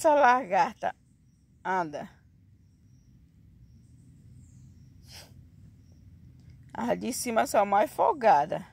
essa lagarta tá? anda? As de cima são é mais folgadas.